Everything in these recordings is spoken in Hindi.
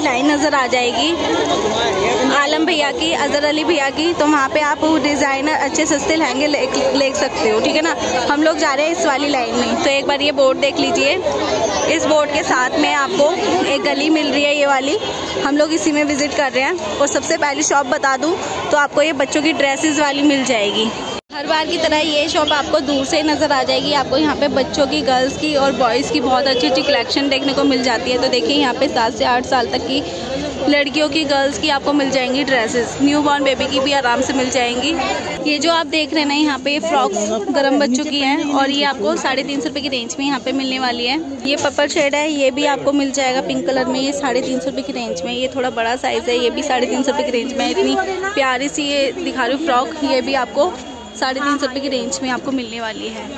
वाली लाइन नज़र आ जाएगी। आलम भैया की अजहर अली भैया की तो वहाँ पे आप डिज़ाइनर अच्छे सस्ते लहंगे ले, ले सकते हो ठीक है ना? हम लोग जा रहे हैं इस वाली लाइन में तो एक बार ये बोर्ड देख लीजिए। इस बोर्ड के साथ में आपको एक गली मिल रही है ये वाली। हम लोग इसी में विज़िट कर रहे हैं। और सबसे पहली शॉप बता दूँ तो आपको ये बच्चों की ड्रेसेस वाली मिल जाएगी। हर बार की तरह ये शॉप आपको दूर से नज़र आ जाएगी। आपको यहाँ पे बच्चों की गर्ल्स की और बॉयज़ की बहुत अच्छी अच्छी कलेक्शन देखने को मिल जाती है। तो देखिए, यहाँ पे सात से आठ साल तक की लड़कियों की गर्ल्स की आपको मिल जाएँगी ड्रेसेस न्यू बॉर्न बेबी की भी आराम से मिल जाएँगी। ये जो आप देख रहे हैं ना, यहाँ पे फ्रॉक्स गर्म बच्चों की हैं और ये आपको साढ़े तीन सौ रुपये की रेंज में यहाँ पे मिलने वाली है। ये पर्पल शेड है, ये भी आपको मिल जाएगा पिंक कलर में। ये साढ़े तीन सौ रुपये की रेंज में, ये थोड़ा बड़ा साइज़ है, ये भी साढ़े तीन सौ रुपये की रेंज में। इतनी प्यारी सी ये दिखा रही हूँ फ्रॉक ये भी आपको साढ़े तीन सौ रुपये की रेंज में आपको मिलने वाली है।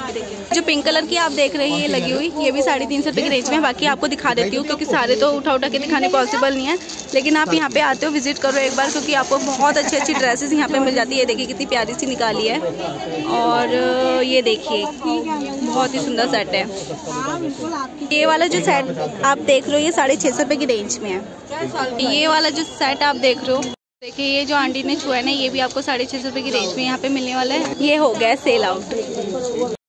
जो पिंक कलर की आप देख रहे हैं, ये लगी हुई, ये भी साढ़े तीन सौ रुपये की रेंज में बाकी आपको दिखा देती हूँ, क्योंकि सारे तो उठा उठा के दिखाने पॉसिबल नहीं है। लेकिन आप यहाँ पे आते हो विज़िट करो एक बार, क्योंकि आपको बहुत अच्छी अच्छी ड्रेसेस यहाँ पे मिल जाती है। ये देखिए कितनी प्यारी सी निकाली है। और ये देखिए, बहुत ही सुंदर सेट है। ये वाला जो सेट आप देख रहे हो, ये साढ़े छः सौ रुपये की रेंज में है। ये वाला जो सेट आप देख रहे हो देखिए, ये जो आंटी ने छुआ है ना, ये भी आपको साढ़े छः सौ रुपये की रेंज में यहाँ पे मिलने वाला है। ये हो गया सेल आउट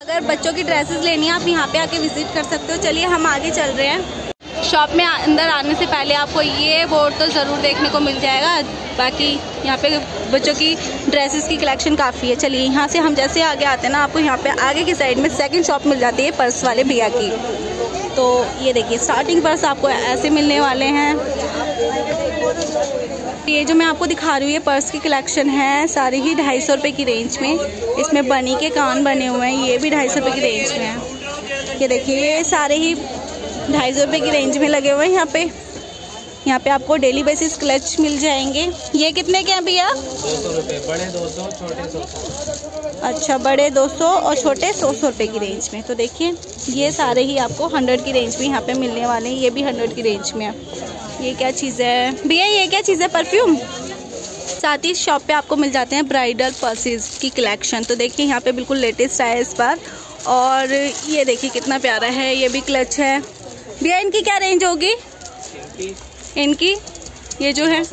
अगर बच्चों की ड्रेसेस लेनी है, आप यहाँ पे आके विज़िट कर सकते हो। चलिए, हम आगे चल रहे हैं। शॉप में अंदर आने से पहले आपको ये बोर्ड तो ज़रूर देखने को मिल जाएगा। बाकी यहाँ पे बच्चों की ड्रेसेस की कलेक्शन काफ़ी है। चलिए, यहाँ से हम जैसे आगे आते हैं ना, आपको यहाँ पे आगे की साइड में सेकंड शॉप मिल जाती है, पर्स वाले भैया की। तो ये देखिए स्टार्टिंग पर्स आपको ऐसे मिलने वाले हैं। ये जो मैं आपको दिखा रही हूँ, ये पर्स की कलेक्शन है, सारी ही ढाई सौ रुपये की रेंज में। इसमें बनी के कान बने हुए हैं, ये भी ढाई सौ रुपये की रेंज में है। ये देखिए, ये सारे ही ढाई सौ रुपये की रेंज में लगे हुए हैं यहाँ पे। यहाँ पे आपको डेली बेसिस क्लच मिल जाएँगे। ये कितने के हैं भैया? दो सौ बड़े दो सौ छोटे सौ अच्छा बड़े 200 और छोटे सौ सौ रुपये की रेंज में। तो देखिए, ये सारे ही आपको हंड्रेड की रेंज में यहाँ पे मिलने वाले हैं, ये भी हंड्रेड की रेंज में है। ये क्या चीज़ है? भैया ये क्या चीज़? है परफ्यूम साथ ही शॉप पे आपको मिल जाते हैं ब्राइडल पर्सेज की कलेक्शन तो देखिए यहाँ पे बिल्कुल लेटेस्ट आया इस बार। और ये देखिए कितना प्यारा है। ये भी क्लच है। भैया इनकी क्या रेंज होगी? इनकी? ये जो है?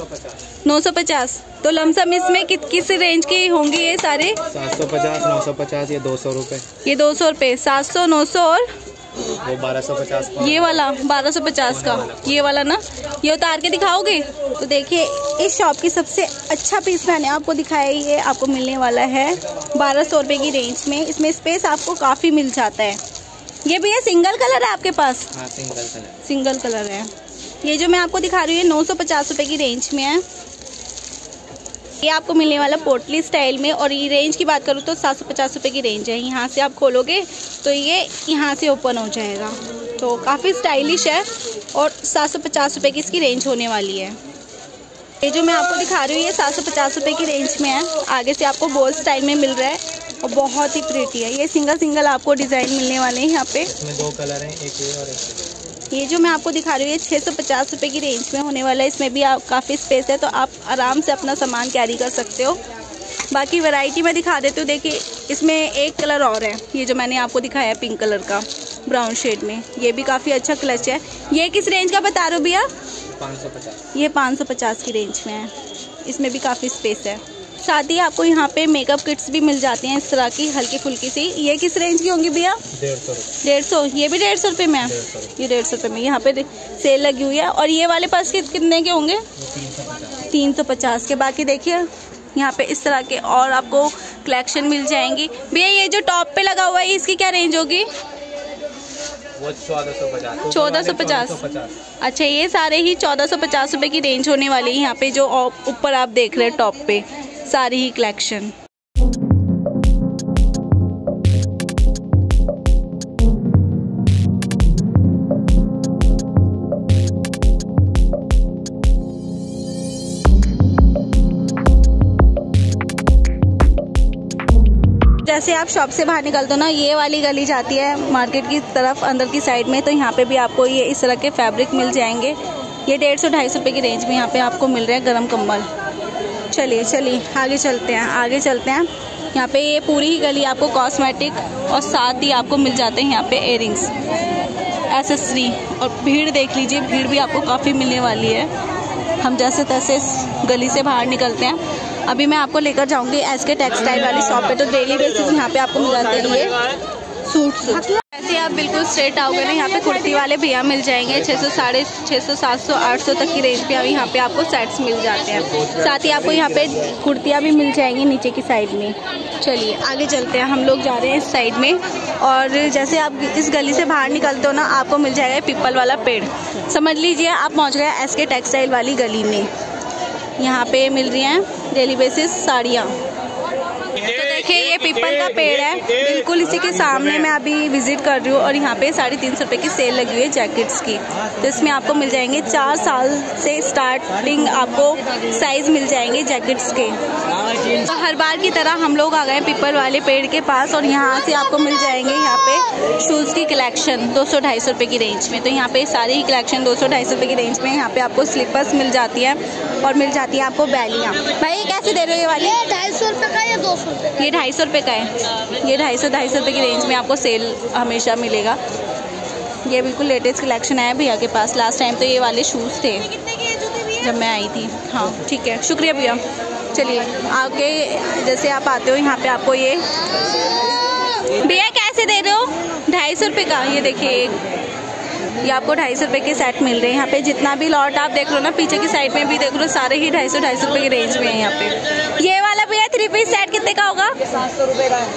नौ सौ पचास। तो लमसम इसमें कित किस रेंज की होंगी ये सारे? सात सौ पचास नौ सौ पचास ये दो सौ रुपये ये दो सौ रुपये सात सौ नौ सौ और वो बारह सौ पचास ये वाला बारह सौ पचास का। ये वाला ना ये उतार के दिखाओगे? तो देखिए इस शॉप की सबसे अच्छा पीस मैंने आपको दिखाया ये आपको मिलने वाला है बारह सौ रुपये की रेंज में। इसमें स्पेस आपको काफ़ी मिल जाता है। ये भैया सिंगल कलर है आपके पास? हाँ सिंगल कलर सिंगल कलर है। ये जो मैं आपको दिखा रही हूँ ये नौ सौ पचास रुपये की रेंज में है। ये आपको मिलने वाला पोटली स्टाइल में और ये रेंज की बात करूँ तो सात सौ पचास रुपये की रेंज है। यहाँ से आप खोलोगे तो ये यहाँ से ओपन हो जाएगा। तो काफ़ी स्टाइलिश है और सात सौ पचास रुपये की इसकी रेंज होने वाली है। ये जो मैं आपको दिखा रही हूँ, ये सात सौ पचास रुपये की रेंज में है। आगे से आपको बोल स्टाइल में मिल रहा है और बहुत ही प्रीटी है। ये सिंगल सिंगल आपको डिज़ाइन मिलने वाले हैं यहाँ पे। दो कलर हैं, एक ये और एक ये जो मैं आपको दिखा रही हूँ ये छः सौ पचास रुपये की रेंज में होने वाला है। इसमें भी आप काफ़ी स्पेस है तो आप आराम से अपना सामान कैरी कर सकते हो। बाकी वैरायटी मैं दिखा देती हूँ देखिए इसमें एक कलर और है। ये जो मैंने आपको दिखाया है पिंक कलर का ब्राउन शेड में ये भी काफ़ी अच्छा क्लच है। ये किस रेंज का बता रहे हो भैया? पाँच सौ पचास। ये 550 की रेंज में है। इसमें भी काफ़ी स्पेस है। साथ ही आपको यहाँ पे मेकअप किट्स भी मिल जाती हैं इस तरह की हल्की फुल्की सी। ये किस रेंज की होंगी भैया? डेढ़ सौ ये भी डेढ़ सौ रुपये में है? ये डेढ़ सौ रुपये में। यहाँ पे सेल लगी हुई है। और ये वाले पास कितने के होंगे? तीन सौ पचास के। बाकी देखिए यहाँ पे इस तरह के और आपको कलेक्शन मिल जाएँगी। भैया ये जो टॉप पे लगा हुआ है इसकी क्या रेंज होगी? चौदह सौ पचास। अच्छा ये सारे ही चौदह सौ पचास रुपये की रेंज होने वाली है यहाँ पे जो ऊपर आप देख रहे हैं टॉप पे। सारी ही कलेक्शन जैसे आप शॉप से बाहर निकलते हो ना, ये वाली गली जाती है मार्केट की तरफ़, अंदर की साइड में तो यहाँ पे भी आपको ये इस तरह के फैब्रिक मिल जाएँगे। ये डेढ़ सौ, ढाई सौ रुपये की रेंज में यहाँ पे आपको मिल रहे हैं गर्म कम्बल चलिए चलिए, आगे चलते हैं, आगे चलते हैं। यहाँ पे ये पूरी ही गली आपको कॉस्मेटिक और साथ ही आपको मिल जाते हैं यहाँ पे एयरिंग्स एसेसरी और भीड़ देख लीजिए, भीड़ भी आपको काफ़ी मिलने वाली है। हम जैसे तैसे गली से बाहर निकलते हैं। अभी मैं आपको लेकर जाऊँगी एस के टेक्सटाइल वाली शॉप पे तो डेली बेसिस यहाँ पे आपको मिल जाते हैं ये। सूट ऐसे आप बिल्कुल स्ट्रेट आओगे ना, यहाँ पे कुर्ती वाले भैया मिल जाएँगे। 600 साढ़े छः सौ, सात सौ, आठ सौ तक की रेंज पे यहाँ पे आपको सेट्स मिल जाते हैं। साथ ही आपको यहाँ पे कुर्तियाँ भी मिल जाएँगी नीचे की साइड में। चलिए, आगे चलते हैं। हम लोग जा रहे हैं इस साइड में। और जैसे आप इस गली से बाहर निकलते हो ना, आपको मिल जाएगा पीपल वाला पेड़। समझ लीजिए, आप पहुँच गए एस के टेक्सटाइल वाली गली में। यहाँ पे मिल रही हैं डेली बेसिस साड़ियाँ। देखिए ये पीपल का पेड़ है। बिल्कुल इसी के सामने मैं अभी विज़िट कर रही हूँ और यहाँ पे साढ़े तीन सौ रुपये की सेल लगी हुई है जैकेट्स की। तो इसमें आपको मिल जाएँगे चार साल से स्टार्टिंग आपको साइज़ मिल जाएँगे जैकेट्स के। तो हर बार की तरह हम लोग आ गए पीपल वाले पेड़ के पास और यहाँ से आपको मिल जाएँगे यहाँ पे शूज़ की कलेक्शन दो सौ ढाई सौ रुपये की रेंज में। तो यहाँ पे सारी ही कलेक्शन दो सौ ढाई सौ रुपये की रेंज में यहाँ पे आपको स्लीपर्स मिल जाती है और मिल जाती है आपको बैलियाँ। भाई कैसे दे रहे हो ये वाली? ढाई सौ रुपये का या दो सौ रुपये ये ढाई सौ रुपये का है। ये ढाई सौ ढाई सौ रुपये की रेंज में आपको सेल हमेशा मिलेगा। ये बिल्कुल लेटेस्ट कलेक्शन है भैया के पास। लास्ट टाइम तो ये वाले शूज़ थे। जब मैं आई थी। हाँ ठीक है। शुक्रिया भैया। चलिए, आगे जैसे आप आते हो, यहाँ पे आपको ये भैया, कैसे दे रहे हो? ढाई सौ रुपये का। ये देखिए ये आपको ढाई सौ रुपये के सेट मिल रहे हैं यहाँ पे जितना भी लॉट आप देख लो ना पीछे की साइड में भी देख लो सारे ही ढाई सौ ढाई सौ रुपये की रेंज में है यहाँ पे ये वाला भैया थ्री पीस सेट कितने का होगा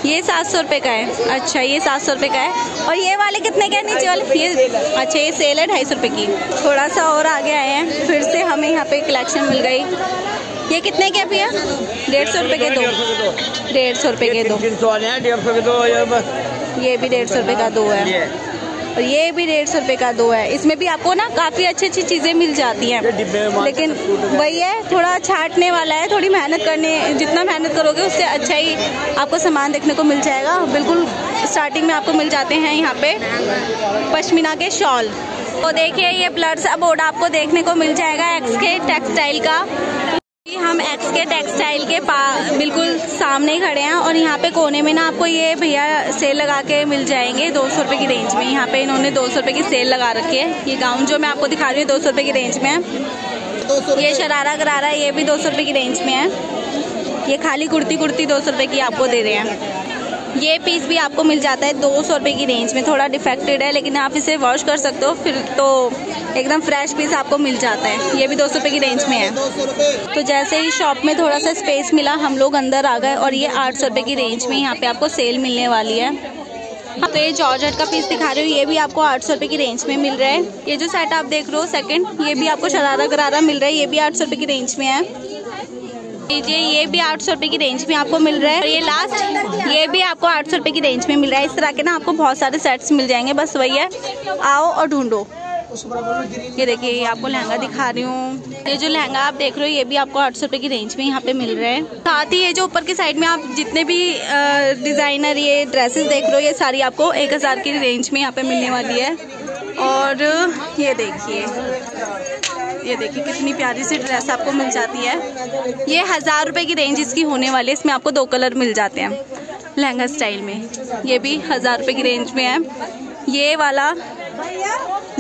ये सात सौ रुपये का है अच्छा ये सात सौ रुपये का है और ये वाले कितने का है नीचे वाले ये अच्छा ये सेल है ढाई सौ रुपये की थोड़ा सा और आगे आए हैं फिर से हमें यहाँ पे कलेक्शन मिल गई ये कितने के भैया डेढ़ सौ रुपये के दो डेढ़ सौ रुपये के दो हैं डेढ़ सौ के दो ये भी डेढ़ सौ रुपये का दो है और ये भी डेढ़ सौ रुपये का दो है। इसमें भी आपको ना काफ़ी अच्छी अच्छी चीज़ें मिल जाती हैं। लेकिन वही है थोड़ा छाटने वाला है थोड़ी मेहनत करने जितना मेहनत करोगे उससे अच्छा ही आपको सामान देखने को मिल जाएगा। बिल्कुल स्टार्टिंग में आपको मिल जाते हैं यहाँ पे पश्मीना के शॉल। तो देखिए ये ब्लड सा बोर्ड आपको देखने को मिल जाएगा एक्स के टेक्सटाइल का। हम एक्स के टेक्सटाइल के पा बिल्कुल सामने खड़े हैं और यहाँ पे कोने में ना आपको ये भैया सेल लगा के मिल जाएँगे दो सौ रुपये की रेंज में। यहाँ पे इन्होंने दो सौ रुपये की सेल लगा रखी है। ये गाउन जो मैं आपको दिखा रही हूँ दो सौ रुपये की रेंज में है। ये शरारा गरारा ये भी दो सौ रुपये की रेंज में है। ये खाली कुर्ती कुर्ती दो सौ रुपये की आपको दे रहे हैं। ये पीस भी आपको मिल जाता है दो सौ रुपये की रेंज में। थोड़ा डिफेक्टेड है, लेकिन आप इसे वॉश कर सकते हो, फिर तो एकदम फ्रेश पीस आपको मिल जाता है। ये भी दो सौ रुपये की रेंज में है। तो जैसे ही शॉप में थोड़ा सा स्पेस मिला, हम लोग अंदर आ गए और ये आठ सौ रुपये की रेंज में यहाँ पे आपको सेल मिलने वाली है। हाँ तो ये जॉर्जेट का पीस दिखा रही हूँ, ये भी आपको आठ सौ रुपये की रेंज में मिल रहा है। ये जो सेट आप देख रहे हो सेकंड ये भी आपको शरारा गरारा मिल रहा है, ये भी आठ सौ रुपये की रेंज में है। लीजिए ये भी आठ सौ की रेंज में आपको मिल रहा है। और ये लास्ट ये भी आपको आठ सौ की रेंज में मिल रहा है। इस तरह के ना आपको बहुत सारे सेट्स मिल जाएँगे। बस वही है, आओ और ढूंढो। ये देखिए, ये आपको लहंगा दिखा रही हूँ। ये जो लहंगा आप देख रहे हो, ये भी आपको आठ सौ की रेंज में यहाँ पे मिल रहा है। साथ ही ये जो ऊपर की साइड में आप जितने भी डिज़ाइनर ये ड्रेसेस देख रहे हो, ये सारी आपको एक हज़ार की रेंज में यहाँ पे मिलने वाली है। और ये देखिए ये देखिए, कितनी प्यारी सी ड्रेस आपको मिल जाती है। ये हज़ार रुपये की रेंज इसकी होने वाली है। इसमें आपको दो कलर मिल जाते हैं, लहंगा स्टाइल में। ये भी हज़ार रुपये की रेंज में है। ये वाला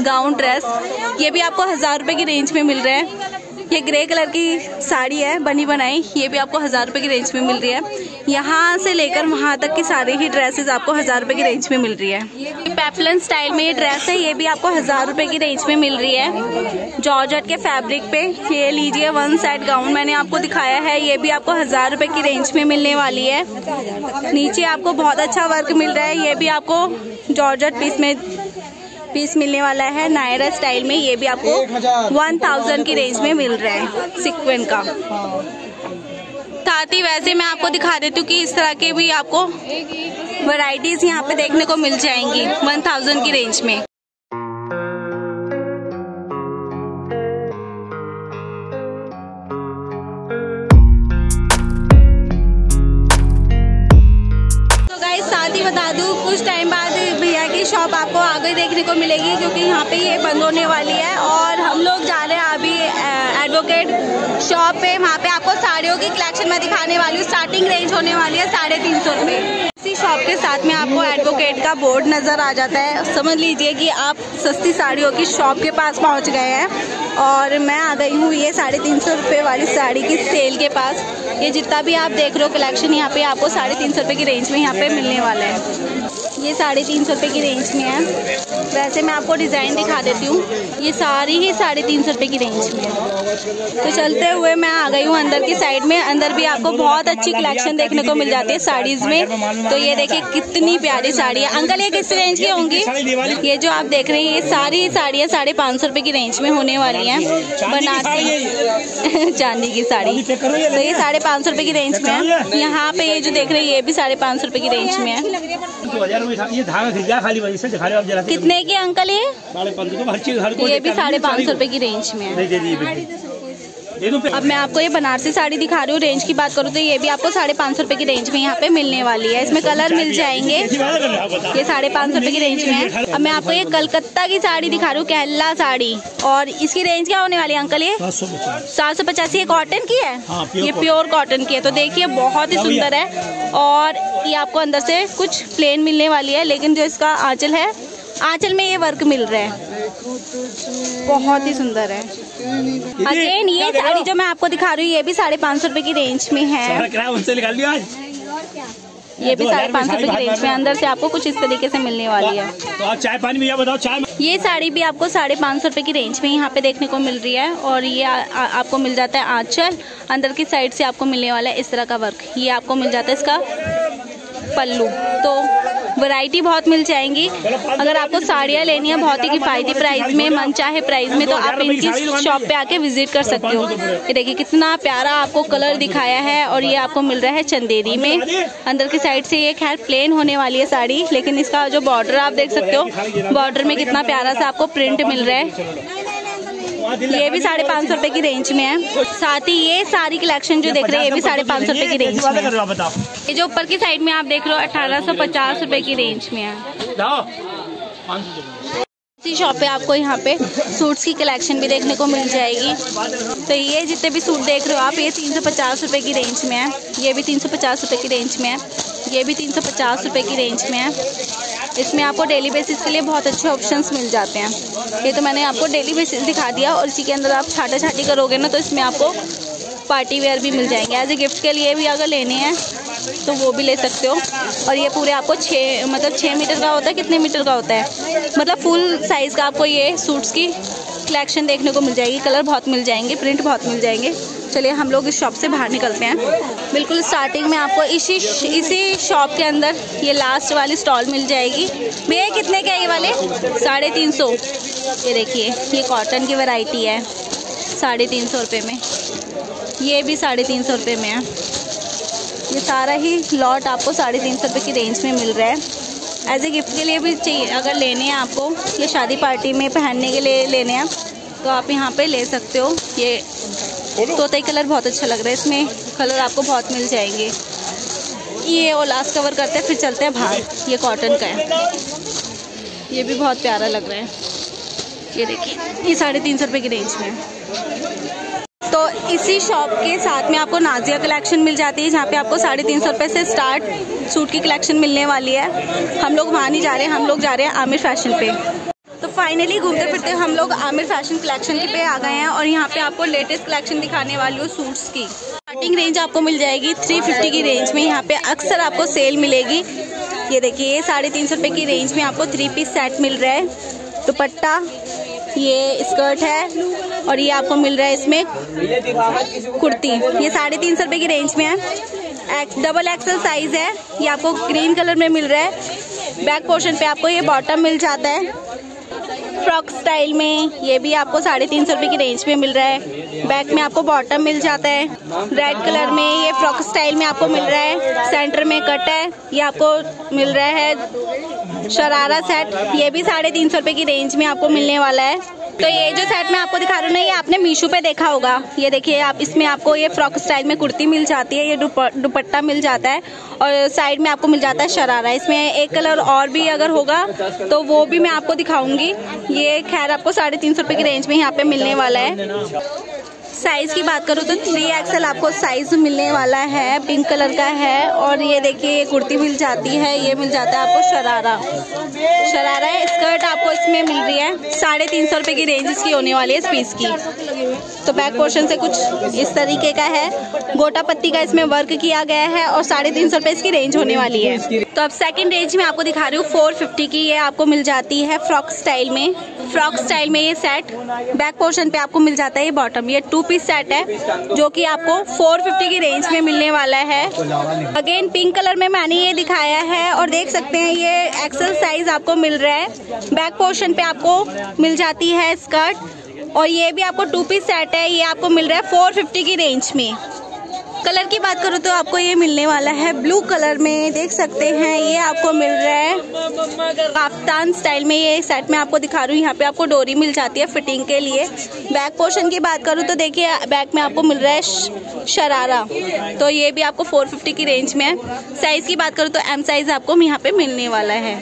गाउन ड्रेस ये भी आपको हज़ार रुपये की रेंज में मिल रहा है। ये ग्रे कलर की साड़ी है, बनी बनाई। ये भी आपको हज़ार रुपए की रेंज में मिल रही है। यहाँ से लेकर वहाँ तक की सारी ही ड्रेसेस आपको हज़ार रुपए की रेंज में मिल रही है। पेपलन स्टाइल में ये ड्रेस है, ये भी आपको हज़ार रुपए की रेंज में मिल रही है। जॉर्जेट के फैब्रिक पे, ये लीजिए वन साइड गाउन मैंने आपको दिखाया है, ये भी आपको हज़ार रुपए की रेंज में मिलने वाली है। नीचे आपको बहुत अच्छा वर्क मिल रहा है, ये भी आपको जॉर्जेट पीस में पीस मिलने वाला है। नायरा स्टाइल में ये भी आपको वन थाउज़ेंड की रेंज में मिल रहा है सिक्वेंट का। साथ ही वैसे मैं आपको दिखा देती हूँ कि इस तरह के भी आपको वैरायटीज यहाँ पे देखने को मिल जाएँगी वन थाउज़ेंड की रेंज में। तो गाइस साथ ही बता दूँ कुछ टाइम बाद की शॉप आपको आगे देखने को मिलेगी, क्योंकि यहाँ पे ये बंद होने वाली है। और हम लोग जा रहे हैं अभी एडवोकेट शॉप पे। वहाँ पे आपको साड़ियों की कलेक्शन मैं दिखाने वाली हूँ। स्टार्टिंग रेंज होने वाली है साढ़े तीन सौ रुपये इसी शॉप के साथ में आपको एडवोकेट का बोर्ड नज़र आ जाता है। समझ लीजिए कि आप सस्ती साड़ियों की शॉप के पास पहुँच गए हैं। और मैं आ गई हूँ ये साढ़े तीन सौ रुपये वाली साड़ी की सेल के पास। ये जितना भी आप देख रहे हो कलेक्शन यहाँ पे आपको साढ़े तीन सौ रुपये की रेंज में यहाँ पे मिलने वाला है। ये साढ़े तीन सौ रुपये की रेंज में है। वैसे मैं आपको डिज़ाइन दिखा देती हूँ। ये सारी ही साढ़े तीन सौ रुपये की रेंज में है। तो चलते हुए मैं आ गई हूँ अंदर की साइड में। अंदर भी आपको बहुत अच्छी कलेक्शन देखने को मिल जाती है साड़ीज़ में। तो ये देखिए कितनी प्यारी साड़ी है। अंकल, ये किस रेंज की होंगी? ये जो आप देख रहे हैं, ये सारी साड़ियाँ साढ़े पाँच सौ रुपये की रेंज में होने वाली हैं। बनारसी चांदी की साड़ी। तो ये साढ़े पाँच सौ रुपये की रेंज में है। यहाँ पे ये जो देख रहे हैं, ये भी साढ़े पाँच सौ रुपये की रेंज में है। ये धागा गया खाली वहीं से दिखा रहे आप जरा कितने के अंकल ये? साढ़े पंद्रह हर चीज़ हर कोई ये भी साढ़े पाँच सौ रुपए की रेंज में है। अब मैं आपको ये बनारसी साड़ी दिखा रही हूँ रेंज की बात करूँ तो ये भी आपको साढ़े पाँच सौ रुपए की रेंज में यहाँ पे मिलने वाली है। इसमें कलर मिल जाएँगे। ये साढ़े पाँच सौ रुपए की रेंज में है। अब मैं आपको ये कलकत्ता की साड़ी दिखा रही हूँ केरला साड़ी। और इसकी रेंज क्या होने वाली है अंकल ये? सात सौ पचासी। ये कॉटन की है? हाँ, ये प्योर कॉटन की है। तो देखिए बहुत ही सुंदर है। और ये आपको अंदर से कुछ प्लेन मिलने वाली है लेकिन जो इसका आंचल है आंचल में ये वर्क मिल रहा है। बहुत ही सुंदर है। अगेन ये साड़ी जो मैं आपको दिखा रही हूँ ये भी साढ़े पाँच सौ रुपए की रेंज में है। सारा किराया उनसे निकाल दिया आज? ये भी साढ़े पाँच सौ रुपए की रेंज में अंदर से आपको कुछ इस तरीके से मिलने वाली है। तो आप चाय पानी भैया बताओ चाय ये साड़ी भी आपको साढ़े पाँच सौ रुपए की रेंज में यहाँ पे देखने को मिल रही है और ये आ, आ, आपको मिल जाता है आंचल। अंदर की साइड से आपको मिलने वाला है इस तरह का वर्क ये आपको मिल जाता है इसका पल्लू। तो वैरायटी बहुत मिल जाएँगी। अगर आपको साड़ियाँ लेनी है बहुत ही किफ़ायती प्राइस में, मन चाहे प्राइस में तो आप इनकी शॉप पे आके विज़िट कर सकते हो। ये देखिए, कितना प्यारा आपको कलर दिखाया है और ये आपको मिल रहा है चंदेरी में। अंदर की साइड से ये खैर प्लेन होने वाली है साड़ी, लेकिन इसका जो बॉर्डर आप देख सकते हो बॉर्डर में कितना प्यारा सा आपको प्रिंट मिल रहा है। ये भी साढ़े पाँच सौ रुपए की रेंज में है। साथ ही ये सारी कलेक्शन जो देख रहे हैं ये भी साढ़े पाँच सौ रुपए की रेंज में ये जो ऊपर की साइड में आप देख रहे हो अठारह सौ पचास रुपए की रेंज में है। इसी शॉप पे आपको यहाँ पे सूट्स की कलेक्शन भी देखने को मिल जाएगी। तो ये जितने भी सूट देख रहे हो आप ये तीन सौ पचास रुपये की रेंज में है। ये भी तीन सौ पचास रुपये की रेंज में है। ये भी तीन सौ पचास रुपये की रेंज में है। इसमें आपको डेली बेसिस के लिए बहुत अच्छे ऑप्शंस मिल जाते हैं। ये तो मैंने आपको डेली बेसिस दिखा दिया और इसी के अंदर आप छाटा छाटी करोगे ना तो इसमें आपको पार्टी वेयर भी मिल जाएँगे। एज ए गिफ्ट के लिए भी अगर लेने हैं तो वो भी ले सकते हो। और ये पूरे आपको छः मतलब छः मीटर का होता है, कितने मीटर का होता है? मतलब फुल साइज़ का आपको ये सूट्स की कलेक्शन देखने को मिल जाएगी। कलर बहुत मिल जाएँगे प्रिंट बहुत मिल जाएँगे। चलिए हम लोग इस शॉप से बाहर निकलते हैं। बिल्कुल स्टार्टिंग में आपको इसी इसी शॉप के अंदर ये लास्ट वाली स्टॉल मिल जाएगी। भैया कितने के ये वाले? साढ़े तीन सौ। ये देखिए, ये कॉटन की वैरायटी है, साढ़े तीन सौ रुपये में। ये भी साढ़े तीन सौ रुपये में है। ये सारा ही लॉट आपको साढ़े तीन सौ रुपये की रेंज में मिल रहा है। एज ए गिफ्ट के लिए भी चाहिए, अगर लेने हैं आपको, ये शादी पार्टी में पहनने के लिए लेने हैं तो आप यहाँ पे ले सकते हो। ये तोताई कलर बहुत अच्छा लग रहा है। इसमें कलर आपको बहुत मिल जाएँगे। ये और लास्ट कवर करते हैं, फिर चलते हैं बाहर। ये कॉटन का है। ये भी बहुत प्यारा लग रहा है। ये देखिए, ये साढ़े तीन सौ रुपये की रेंज में है। तो इसी शॉप के साथ में आपको नाजिया कलेक्शन मिल जाती है, जहाँ पे आपको साढ़े तीन सौ रुपये से स्टार्ट सूट की कलेक्शन मिलने वाली है। हम लोग वहाँ नहीं जा रहे हैं हम लोग जा रहे हैं आमिर फ़ैशन पे। तो फाइनली घूमते फिरते हम लोग आमिर फ़ैशन कलेक्शन पे आ गए हैं और यहाँ पे आपको लेटेस्ट कलेक्शन दिखाने वाली हूँ सूट्स की। स्टार्टिंग रेंज आपको मिल जाएगी 350 की रेंज में। यहाँ पे अक्सर आपको सेल मिलेगी। ये देखिए, ये साढ़े तीन सौ रुपये की रेंज में आपको थ्री पीस सेट मिल रहा है। दुपट्टा, ये स्कर्ट है और ये आपको मिल रहा है इसमें कुर्ती। ये साढ़े तीन सौ रुपये की रेंज में है। एक्स डबल एक्सल साइज़ है। ये आपको ग्रीन कलर में मिल रहा है। बैक पोर्शन पे आपको ये बॉटम मिल जाता है। फ्रॉक स्टाइल में, ये भी आपको साढ़े तीन सौ रुपये की रेंज में मिल रहा है। बैक में आपको बॉटम मिल जाता है। रेड कलर में ये फ्रॉक स्टाइल में आपको मिल रहा है। सेंटर में कट है, ये आपको मिल रहा है। शरारा सेट ये भी साढ़े तीन सौ रुपये की रेंज में आपको मिलने वाला है। तो ये जो सेट मैं आपको दिखा रही हूँ ना, ये आपने मीशो पे देखा होगा। ये देखिए, आप इसमें आपको ये फ्रॉक स्टाइल में कुर्ती मिल जाती है, ये दुपट्टा मिल जाता है और साइड में आपको मिल जाता है शरारा। इसमें एक कलर और भी अगर होगा तो वो भी मैं आपको दिखाऊँगी। ये खैर आपको साढ़े तीन सौ रुपये की रेंज में यहाँ पे मिलने वाला है। साइज़ की बात करूँ तो थ्री एक्सएल आपको साइज़ मिलने वाला है पिंक कलर का है और ये देखिए, ये कुर्ती मिल जाती है, ये मिल जाता है आपको शरारा। शरारा है स्कर्ट आपको इसमें मिल रही है, साढ़े तीन सौ रुपये की रेंज इसकी होने वाली है इस पीस की। तो बैक पोर्शन से कुछ इस तरीके का है। गोटा पत्ती का इसमें वर्क किया गया है और साढ़े तीन सौ रुपये इसकी रेंज होने वाली है। तो अब सेकंड रेंज में आपको दिखा रही हूँ फोर फिफ्टी की ये आपको मिल जाती है फ्रॉक स्टाइल में। फ्रॉक स्टाइल में ये सेट बैक पोर्शन पे आपको मिल जाता है ये बॉटम ये टू पीस सेट है, जो कि आपको 450 की रेंज में मिलने वाला है। अगेन पिंक कलर में मैंने ये दिखाया है और देख सकते हैं, ये एक्सल साइज़ आपको मिल रहा है। बैक पोर्शन पे आपको मिल जाती है स्कर्ट और ये भी आपको टू पीस सेट है। ये आपको मिल रहा है 450 की रेंज में। कलर की बात करूँ तो आपको ये मिलने वाला है। ब्लू कलर में देख सकते हैं, ये आपको मिल रहा है। काफ्तान स्टाइल में ये सेट में आपको दिखा रही हूँ। यहाँ पे आपको डोरी मिल जाती है फिटिंग के लिए। बैक पोर्शन की बात करूँ तो देखिए, बैक में आपको मिल रहा है शरारा। तो ये भी आपको 450 की रेंज में है। साइज़ की बात करूँ तो एम साइज़ आपको यहाँ पे मिलने वाला है।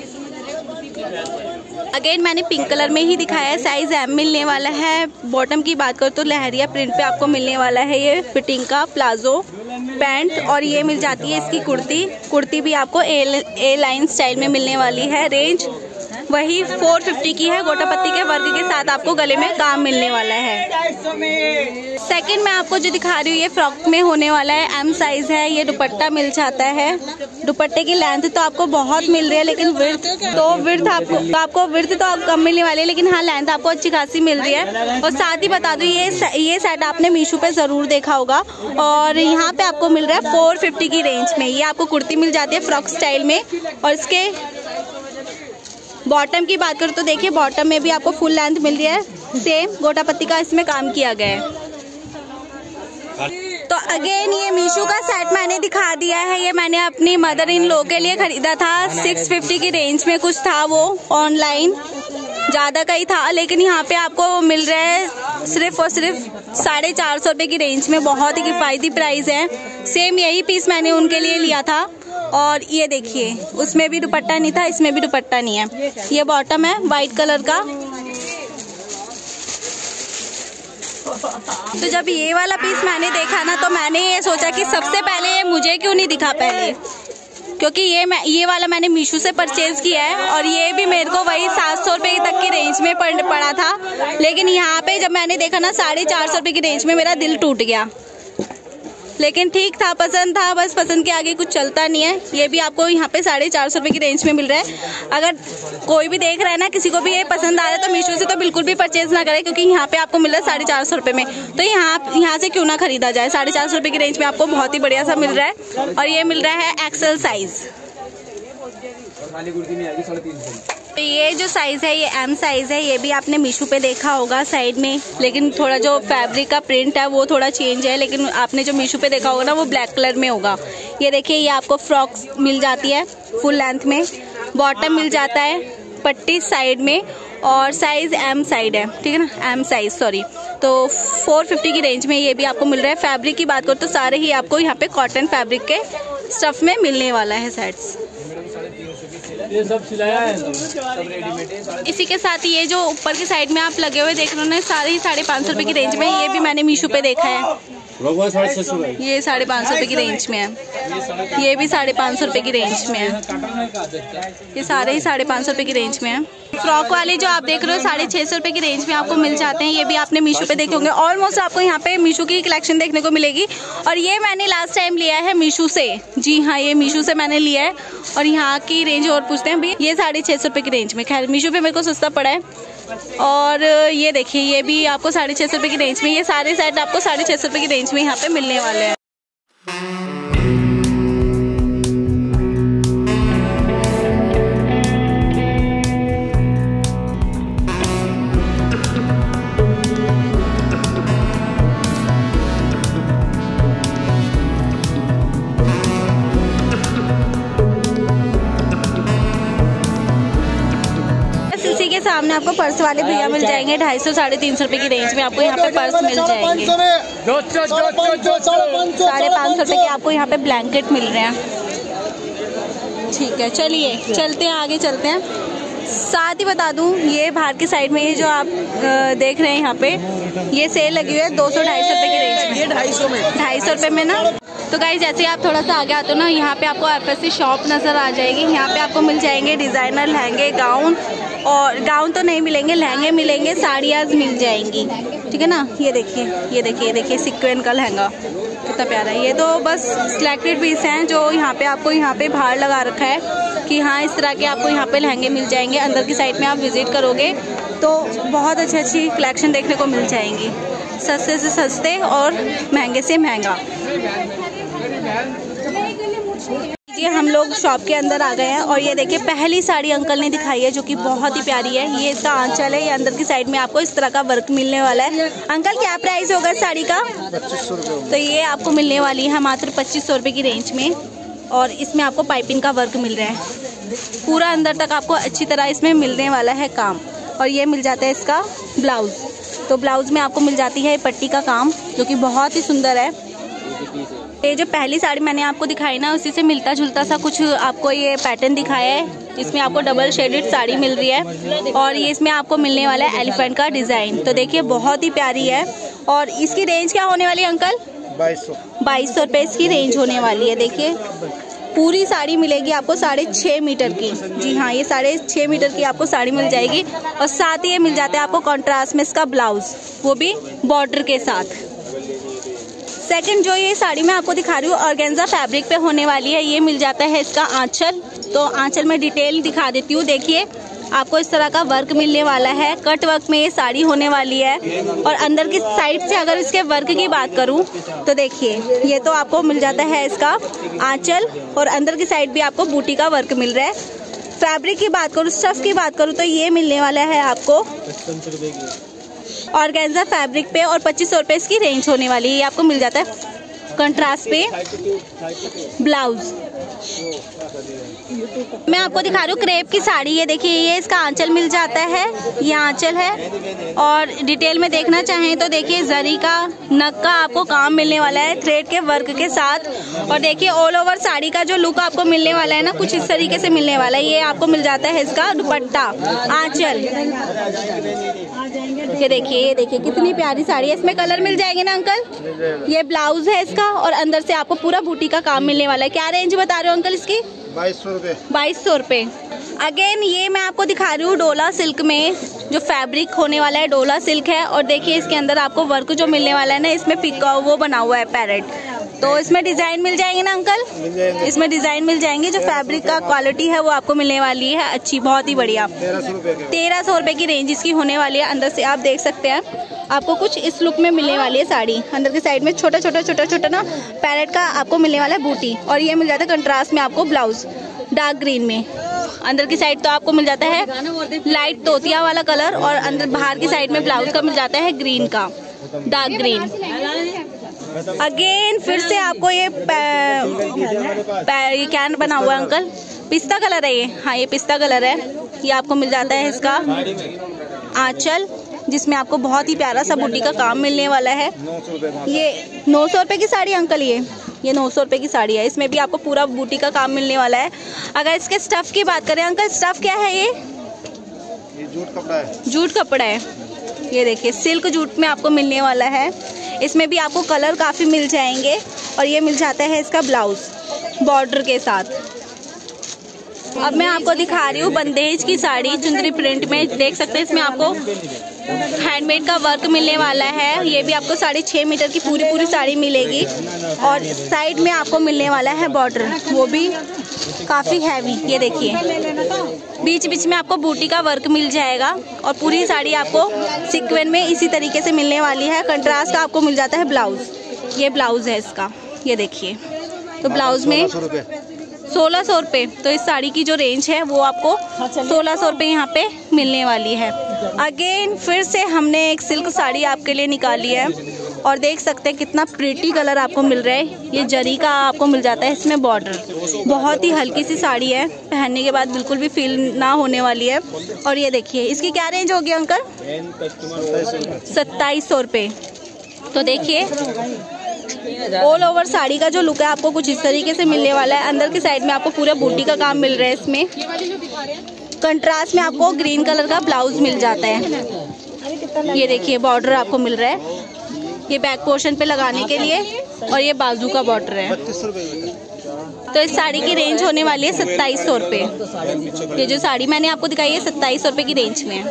अगेन मैंने पिंक कलर में ही दिखाया है। साइज़ एम मिलने वाला है। बॉटम की बात करो तो लहरिया प्रिंट पे आपको मिलने वाला है ये फिटिंग का प्लाजो पैंट और ये मिल जाती है इसकी कुर्ती। कुर्ती भी आपको ए, लाइन स्टाइल में मिलने वाली है। रेंज वही 450 की है गोटा पत्ती के वर्ग के साथ आपको गले में काम मिलने वाला है। सेकंड मैं आपको जो दिखा रही हूँ, ये फ्रॉक में होने वाला है एम साइज़ है, ये दुपट्टा मिल जाता है। दुपट्टे की लेंथ तो आपको बहुत मिल रही है, लेकिन विर्थ तो विर्थ आपको तो आपको विर्थ तो कम मिलने वाली है, लेकिन हाँ लेंथ आपको अच्छी खासी मिल रही है। और साथ ही बता दू, ये ये सेट आपने मीशो पे ज़रूर देखा होगा। और यहाँ पे आपको मिल रहा है फोर की रेंज में। ये आपको कुर्ती मिल जाती है फ्रॉक स्टाइल में। और इसके बॉटम की बात करूँ तो देखिए बॉटम में भी आपको फुल लेंथ मिल रही है। सेम गोटा पत्ती का इसमें काम किया गया है। तो अगेन ये मीशो का सेट मैंने दिखा दिया है। ये मैंने अपनी मदर इन लो के लिए खरीदा था। 650 की रेंज में कुछ था वो ऑनलाइन ज़्यादा का ही था, लेकिन यहाँ पे आपको मिल रहा है सिर्फ़ और सिर्फ़ साढ़े चार सौ रुपये की रेंज में। बहुत ही किफ़ायती प्राइस है। सेम यही पीस मैंने उनके लिए लिया था। और ये देखिए, उसमें भी दुपट्टा नहीं था, इसमें भी दुपट्टा नहीं है। ये बॉटम है वाइट कलर का। तो जब ये वाला पीस मैंने देखा ना तो मैंने ये सोचा कि सबसे पहले ये मुझे क्यों नहीं दिखा पहले? क्योंकि ये मैं, ये वाला मैंने मीशो से परचेज किया है, और ये भी मेरे को वही सात सौ रुपये तक की रेंज में पड़, पड़ा था। लेकिन यहाँ पे जब मैंने देखा ना, साढ़े चार सौ रुपये की रेंज में मेरा दिल टूट गया। लेकिन ठीक था, पसंद था, बस पसंद के आगे कुछ चलता नहीं है। ये भी आपको यहाँ पे साढ़े चार सौ रुपये की रेंज में मिल रहा है। अगर कोई भी देख रहा है ना, किसी को भी ये पसंद आ रहा है तो मीशो से तो बिल्कुल भी परचेज ना करें, क्योंकि यहाँ पे आपको मिल रहा है साढ़े चार सौ रुपये में। तो यहाँ यहाँ से क्यों ना खरीदा जाए? साढ़े चार सौ रुपये की रेंज में आपको बहुत ही बढ़िया सा मिल रहा है। और ये मिल रहा है एक्सल साइज़ तो ये जो साइज़ है, ये एम साइज़ है, ये भी आपने मीशो पे देखा होगा साइड में। लेकिन थोड़ा जो फैब्रिक का प्रिंट है, वो थोड़ा चेंज है, लेकिन आपने जो मीशो पे देखा होगा ना, वो ब्लैक कलर में होगा। ये देखिए, ये आपको फ्रॉक्स मिल जाती है फुल लेंथ में। बॉटम मिल जाता है पट्टी साइड में और साइज़ एम साइड है, ठीक है ना? एम साइज़ सॉरी तो 450 की रेंज में ये भी आपको मिल रहा है। फैब्रिक की बात करो तो सारे ही आपको यहाँ पे कॉटन फैब्रिक के स्टफ़ में मिलने वाला है सेट्स ये सब सिलाया है। सब इसी के साथ ये जो ऊपर की साइड में आप लगे हुए देख रहे हो ना सारे ही साढ़े पाँच सौ रुपये की रेंज में ये भी मैंने मीशो पे देखा है। ये साढ़े पाँच सौ रुपये की रेंज में है। ये भी साढ़े पाँच सौ रुपये की रेंज में है। ये सारे ही साढ़े पाँच सौ रुपये की रेंज में है। फ्रॉक वाले जो आप देख रहे हो साढ़े छः सौ रुपये की रेंज में आपको मिल जाते हैं। ये भी आपने मीशो पे देखे होंगे। ऑलमोस्ट आपको यहाँ पे मीशो की कलेक्शन देखने को मिलेगी। और ये मैंने लास्ट टाइम लिया है मीशो से। जी हाँ ये मीशो से मैंने लिया है। और यहाँ की रेंज और पूछते हैं भी ये साढ़े छः सौ रुपये की रेंज में। खैर, मीशो पे मेरे को सस्ता पड़ा है। और, ये देखिए, ये भी आपको साढ़े छः सौ रुपये की रेंज में। ये सारे सेट आपको साढ़े छः सौ रुपये की रेंज में यहाँ पे मिलने वाले हैं। सामने आपको पर्स वाले भैया मिल जाएँगे ढाई सौ साढ़े तीन सौ रुपए की रेंज में आपको यहाँ पे पर्स मिल जाएँगे। साढ़े पाँच सौ रुपए के आपको यहाँ पे ब्लैंकेट मिल रहे हैं। ठीक है चलिए चलते हैं आगे चलते हैं। साथ ही बता दूँ ये बाहर की साइड में ये जो आप देख रहे हैं यहाँ पे ये सेल लगी हुई है दो सौ ढाई सौ रुपए की रेंज में। ढाई सौ में। ढाई सौ रुपये में ना? तो गाइज़ जैसे आप थोड़ा सा आगे आते हो ना, यहाँ पे आपको एफ़ शॉप नज़र आ जाएगी। यहाँ पे आपको मिल जाएँगे डिज़ाइनर लहंगे गाउन और गाउन तो नहीं मिलेंगे, लहंगे मिलेंगे, साड़ियाँ मिल जाएँगी। ठीक है ना? ये देखिए ये देखिए ये देखिए सिक्वेन का लहंगा। कितना प्यारा है ये। तो बस सिलेक्टेड पीस हैं जो यहाँ पे आपको यहाँ पे बाहर लगा रखा है कि हाँ इस तरह के आपको यहाँ पे लहंगे मिल जाएँगे। अंदर की साइड में आप विज़िट करोगे तो बहुत अच्छी अच्छी कलेक्शन देखने को मिल जाएँगी। सस्ते से सस्ते और महँगे से महँगा। जी हम लोग शॉप के अंदर आ गए हैं और ये देखिए पहली साड़ी अंकल ने दिखाई है जो कि बहुत ही प्यारी है। ये इसका आंचल है ये अंदर की साइड में आपको इस तरह का वर्क मिलने वाला है। अंकल क्या प्राइस होगा साड़ी का? तो ये आपको मिलने वाली है मात्र पच्चीस सौ रुपये की रेंज में और इसमें आपको पाइपिंग का वर्क मिल रहा है। पूरा अंदर तक आपको अच्छी तरह इसमें मिलने वाला है काम। और ये मिल जाता है इसका ब्लाउज तो ब्लाउज में आपको मिल जाती है पट्टी का काम जो कि बहुत ही सुंदर है। ये जो पहली साड़ी मैंने आपको दिखाई ना उसी से मिलता जुलता सा कुछ आपको ये पैटर्न दिखाया है इसमें आपको डबल शेडेड साड़ी मिल रही है और ये इसमें आपको मिलने वाला है एलिफेंट का डिज़ाइन तो देखिए बहुत ही प्यारी है। और इसकी रेंज क्या होने वाली है अंकल बाईस सौ। बाईस सौ रुपये इसकी रेंज होने वाली है देखिए। पूरी साड़ी मिलेगी आपको साढ़े छः मीटर की। जी हाँ ये साढ़े छः मीटर की आपको साड़ी मिल जाएगी। और साथ ही ये मिल जाता है आपको कॉन्ट्रास्ट में इसका ब्लाउज वो भी बॉर्डर के साथ। सेकंड जो ये साड़ी मैं आपको दिखा रही हूँ ऑर्गेन्जा फैब्रिक पे होने वाली है। ये मिल जाता है इसका आंचल। तो आंचल में डिटेल दिखा देती हूँ। देखिए, आपको इस तरह का वर्क मिलने वाला है। कट वर्क में ये साड़ी होने वाली है। और अंदर की साइड से अगर इसके वर्क की बात करूँ तो देखिए, ये तो आपको मिल जाता है इसका आंचल। और अंदर की साइड भी आपको बूटी का वर्क मिल रहा है। फैब्रिक की बात करूँ स्टफ़ की बात करूँ तो ये मिलने वाला है आपको। ऑर्गेन्जा फैब्रिक पे और पच्चीस सौ इसकी रेंज होने वाली है। ये आपको मिल जाता है। कंट्रास्ट पे ब्लाउज। मैं आपको दिखा रही हूँ, क्रेप की साड़ी। ये देखिए, ये इसका आंचल मिल जाता है। ये आंचल है। और डिटेल में देखना चाहें तो देखिए, जरी का नक का आपको काम मिलने वाला है थ्रेड के वर्क के साथ। और देखिए ऑल ओवर साड़ी का जो लुक आपको मिलने वाला है ना, कुछ इस तरीके से मिलने वाला है। ये आपको मिल जाता है इसका दुपट्टा, आंचल। ये देखिए ये देखिए, कितनी प्यारी साड़ी है। इसमें कलर मिल जाएँगे ना अंकल ये ब्लाउज है इसका। और अंदर से आपको पूरा बूटी का काम मिलने वाला है। क्या रेंज बता रहे हो अंकल इसकी? बाईस सौ रूपए बाईस सौ रुपये। अगेन ये मैं आपको दिखा रही हूँ डोला सिल्क में जो फैब्रिक होने वाला है डोला सिल्क है। और देखिए इसके अंदर आपको वर्क जो मिलने वाला है ना इसमें पिका वो बना हुआ है पैरेट तो इसमें डिज़ाइन मिल जाएँगे ना अंकल इसमें डिज़ाइन मिल जाएँगे जो फैब्रिक का क्वालिटी है वो आपको मिलने वाली है। अच्छी बहुत ही बढ़िया। रूपए तेरह सौ रुपए की रेंज इसकी होने वाली है अंदर से आप देख सकते हैं। आपको कुछ इस लुक में मिलने वाली है साड़ी। अंदर की साइड में छोटा छोटा छोटा छोटा ना पैरेट का आपको मिलने वाला है बूटी और ये मिल जाता है कंट्रास्ट में आपको ब्लाउज डार्क ग्रीन में। अंदर की साइड तो आपको मिल जाता है लाइट तोतिया वाला कलर और अंदर बाहर की साइड में ब्लाउज का मिल जाता है ग्रीन का डार्क ग्रीन अगेन फिर से आपको ये ये क्या बना हुआ है अंकल पिस्ता कलर है ये। हाँ ये पिस्ता कलर है। ये आपको मिल जाता है इसका आंचल। जिसमें आपको बहुत ही प्यारा सा बूटी का काम मिलने वाला है। ये नौ सौ रुपये की साड़ी अंकल ये। ये नौ सौ रुपये की साड़ी है। इसमें भी आपको पूरा बूटी का काम मिलने वाला है। अगर इसके स्टफ़ की बात करें अंकल स्टफ़ क्या है ये? ये जूट कपड़ा है। जूट कपड़ा है। ये देखिए सिल्क जूट में आपको मिलने वाला है। इसमें भी आपको कलर काफ़ी मिल जाएँगे। और ये मिल जाता है इसका ब्लाउज बॉर्डर के साथ। अब मैं आपको दिखा रही हूँ बंदेज की साड़ी चुंदरी प्रिंट में, देख सकते हैं, इसमें आपको हैंडमेड का वर्क मिलने वाला है। ये भी आपको साढ़े छः मीटर की पूरी पूरी साड़ी मिलेगी। और साइड में आपको मिलने वाला है बॉर्डर वो भी काफ़ी हैवी ये देखिए। बीच बीच में आपको बूटी का वर्क मिल जाएगा और पूरी साड़ी आपको सिक्वेन में इसी तरीके से मिलने वाली है। कंट्रास्ट का आपको मिल जाता है ब्लाउज ये ब्लाउज है इसका। ये देखिए। तो ब्लाउज में सोलह सौ रुपये तो इस साड़ी की जो रेंज है वो आपको सोलह सौ रुपये यहाँ पे मिलने वाली है। अगेन फिर से हमने एक सिल्क साड़ी आपके लिए निकाली है। और देख सकते हैं कितना प्रिटी कलर आपको मिल रहा है। ये जरी का आपको मिल जाता है इसमें बॉर्डर बहुत ही हल्की सी साड़ी है। पहनने के बाद बिल्कुल भी फील ना होने वाली है। और ये देखिए इसकी क्या रेंज होगी अंकल? सत्ताईस सौ रुपये तो देखिए ऑल ओवर साड़ी का जो लुक है, आपको कुछ इस तरीके से मिलने वाला है। अंदर की साइड में आपको पूरा बूटी का काम मिल रहा है इसमें। कंट्रास्ट में आपको ग्रीन कलर का ब्लाउज मिल जाता है। ये देखिए बॉर्डर आपको मिल रहा है। ये बैक पोर्शन पे लगाने के लिए और ये बाजू का बॉर्डर है। तो इस साड़ी की रेंज होने वाली है सत्ताईस सौ रुपये ये जो साड़ी मैंने आपको दिखाई है, सत्ताईस सौ रुपये की रेंज में है।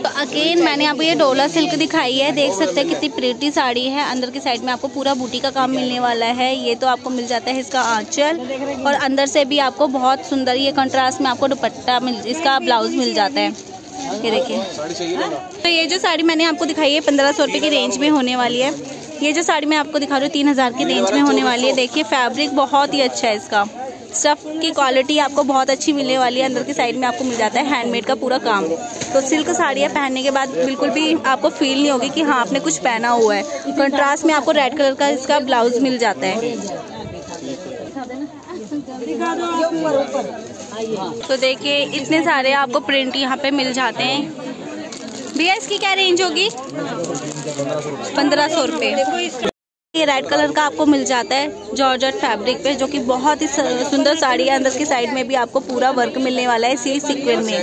तो अगेन मैंने आपको ये डोला सिल्क दिखाई है। देख सकते हैं कितनी प्रिटी साड़ी है। अंदर की साइड में आपको पूरा बूटी का काम मिलने वाला है। ये तो आपको मिल जाता है इसका आंचल। और अंदर से भी आपको बहुत सुंदर ये कंट्रास्ट में आपको दुपट्टा मिल, इसका ब्लाउज मिल जाता है। ये देखिए। तो ये जो साड़ी मैंने आपको दिखाई है पंद्रह सौ रुपये की रेंज में होने वाली है। ये जो साड़ी मैं आपको दिखा रही हूँ, तीन हज़ार की रेंज में होने वाली है। देखिए फैब्रिक बहुत ही अच्छा है इसका। स्टफ़ की क्वालिटी आपको बहुत अच्छी मिलने वाली है, अंदर की साइड में आपको मिल जाता है हैंडमेड का पूरा काम। तो सिल्क साड़ियाँ पहनने के बाद बिल्कुल भी आपको फील नहीं होगी कि हाँ आपने कुछ पहना हुआ है। कंट्रास्ट में आपको रेड कलर का इसका ब्लाउज मिल जाता है। तो देखिए, इतने सारे आपको प्रिंट यहाँ पे मिल जाते हैं। भैया, इसकी क्या रेंज होगी? पंद्रह सौ रुपये ये रेड कलर का आपको मिल जाता है जॉर्जट फैब्रिक पे, जो कि बहुत ही सुंदर साड़ी है। अंदर की साइड में भी आपको पूरा वर्क मिलने वाला है इसी सीक्वेंस में।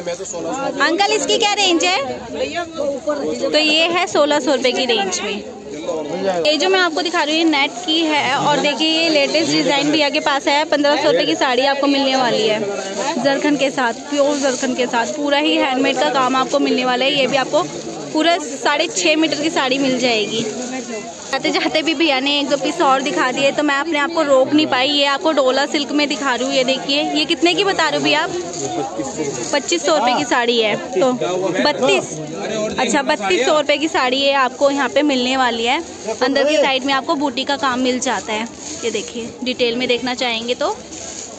अंकल, इसकी क्या रेंज है? तो ये है सोलह सौ रुपये की रेंज में। ये जो मैं आपको दिखा रही हूँ नेट की है और देखिए, ये लेटेस्ट डिज़ाइन भी आगे पास है। पंद्रह सौ रुपये की साड़ी आपको मिलने वाली है। जरखन के साथ प्योर जरखन के साथ, पूरा ही हैंडमेड का काम आपको मिलने वाला है। ये भी आपको पूरा साढ़े छः मीटर की साड़ी मिल जाएगी। जाते जाते भी भैया ने एक दो पीस और दिखा दिए तो मैं अपने आप को रोक नहीं पाई। ये आपको डोला सिल्क में दिखा रही हूँ, ये देखिए। ये कितने की बता रहे हो भैया आप? पच्चीस सौ रुपये की साड़ी है। तो बत्तीस। अच्छा बत्तीस सौ रुपये की साड़ी है आपको यहाँ पे मिलने वाली है। अंदर की साइड में आपको बूटी का काम मिल जाता है। ये देखिए डिटेल में देखना चाहेंगे तो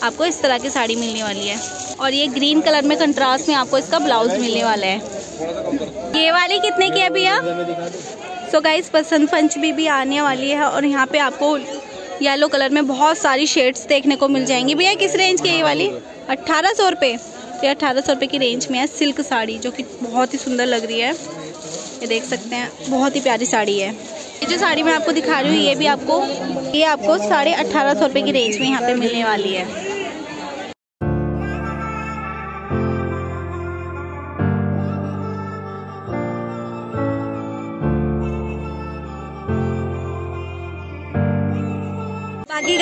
आपको इस तरह की साड़ी मिलने वाली है। और ये ग्रीन कलर में कंट्रास्ट में आपको इसका ब्लाउज मिलने वाला है। ये वाली कितने की है भैया? सो गाइस बसंत पंचमी भी आने वाली है और यहाँ पे आपको येलो कलर में बहुत सारी शेड्स देखने को मिल जाएँगी। भैया, किस रेंज की ये वाली? अट्ठारह सौ रुपये ये अट्ठारह सौ रुपये की रेंज में है सिल्क साड़ी, जो कि बहुत ही सुंदर लग रही है। ये देख सकते हैं, बहुत ही प्यारी साड़ी है। ये जो साड़ी मैं आपको दिखा रही हूँ, ये भी आपको, ये आपको साढ़े अट्ठारह सौ रुपये की रेंज में यहाँ पे मिलने वाली है।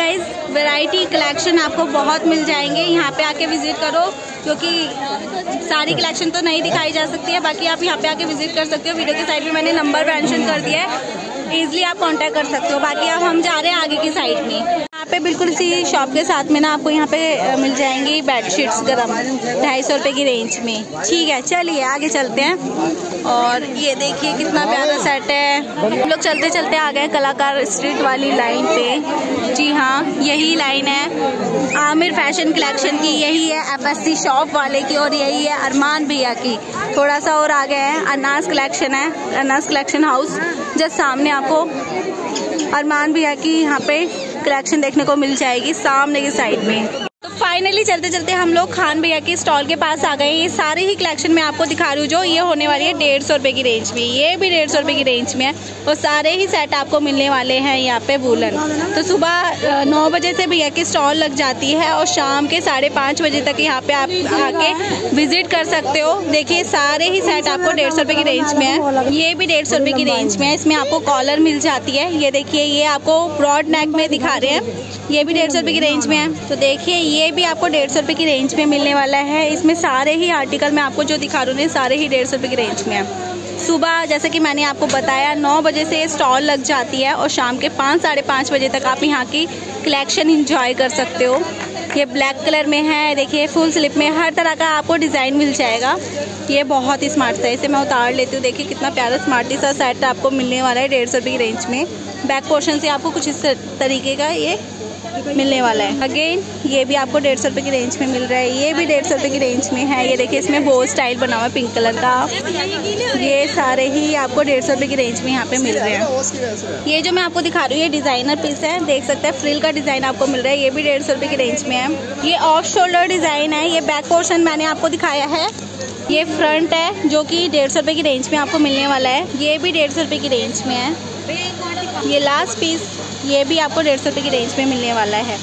गाइज़ वैरायटी कलेक्शन आपको बहुत मिल जाएँगे। यहाँ पे आके विज़िट करो, क्योंकि सारी कलेक्शन तो नहीं दिखाई जा सकती है, बाकी आप यहाँ पे आके विज़िट कर सकते हो। वीडियो के साइड में मैंने नंबर मेंशन कर दिया है। इजीली आप कांटेक्ट कर सकते हो। बाकी अब हम जा रहे हैं आगे की साइड में। यहाँ पे बिल्कुल इसी शॉप के साथ में ना आपको यहाँ पे मिल जाएँगी बेडशीट्स गर्म। ढाई सौ रुपये की रेंज में। ठीक है, चलिए आगे चलते हैं। और ये देखिए कितना प्यारा सेट है। हम लोग चलते चलते आ गए कलाकार स्ट्रीट वाली लाइन पे। जी हाँ यही लाइन है। आमिर फ़ैशन कलेक्शन की, यही है एफएससी शॉप वाले की और यही है अरमान भैया की। थोड़ा सा और आ आगे है अनास कलेक्शन है। अनास कलेक्शन हाउस जस्ट सामने आपको अरमान भैया की यहाँ पे कलेक्शन देखने को मिल जाएगी, सामने की साइड में। फाइनली चलते चलते हम लोग खान भैया के स्टॉल के पास आ गए ये सारे ही कलेक्शन मैं आपको दिखा रही हूँ, जो ये होने वाली है डेढ़ सौ रुपये की रेंज में। ये भी डेढ़ सौ रुपये की रेंज में है। और सारे ही सेट आपको मिलने वाले हैं यहाँ पे वूलन। तो सुबह नौ बजे से भैया की स्टॉल लग जाती है और शाम के साढ़े पाँच बजे तक यहाँ पे आप आके विज़िट कर सकते हो। देखिए, सारे ही सेट आपको डेढ़ सौ की रेंज में है। ये भी डेढ़ सौ की रेंज में है। इसमें आपको कॉलर मिल जाती है। ये देखिए, ये आपको ब्रॉड नेक में दिखा रहे हैं। ये भी डेढ़ सौ की रेंज में है। तो देखिए, ये भी आपको डेढ़ सौ रुपये की रेंज में मिलने वाला है। इसमें सारे ही आर्टिकल मैं आपको जो दिखा रही हूँ सारे ही डेढ़ सौ रुपये की रेंज में है। सुबह, जैसे कि मैंने आपको बताया, नौ बजे से स्टॉल लग जाती है और शाम के पाँच, साढ़े पाँच बजे तक आप यहाँ की कलेक्शन इंजॉय कर सकते हो। ये ब्लैक कलर में है, देखिए फुल स्लिप में हर तरह का आपको डिज़ाइन मिल जाएगा। ये बहुत ही स्मार्ट सा है। इसे मैं उतार लेती हूँ, देखिए, कितना प्यारा स्मार्टी सा सेट आपको मिलने वाला है डेढ़ सौ रुपये की रेंज में। बैक पोर्शन से आपको कुछ इस तरीके का ये मिलने वाला है। अगेन ये भी आपको डेढ़ सौ रुपये की रेंज में मिल रहा है। ये भी डेढ़ सौ रुपये की रेंज में है। ये देखिए, इसमें बो स्टाइल बना हुआ है पिंक कलर का। ये सारे ही आपको डेढ़ सौ रुपये की रेंज में यहाँ पे मिल रहे हैं। ये जो मैं आपको दिखा रही हूँ, ये डिज़ाइनर पीस है। देख सकते हैं फ्रिल का डिज़ाइन आपको मिल रहा है। ये भी डेढ़ सौ की रेंज में है। ये ऑफ़ शोल्डर डिज़ाइन है। ये बैक पोर्शन मैंने आपको दिखाया है। ये फ्रंट है, जो कि डेढ़ सौ रुपये की रेंज में आपको मिलने वाला है। ये भी डेढ़ सौ की रेंज में है। ये लास्ट पीस ये भी आपको डेढ़ सौ रुपये की रेंज में मिलने वाला है।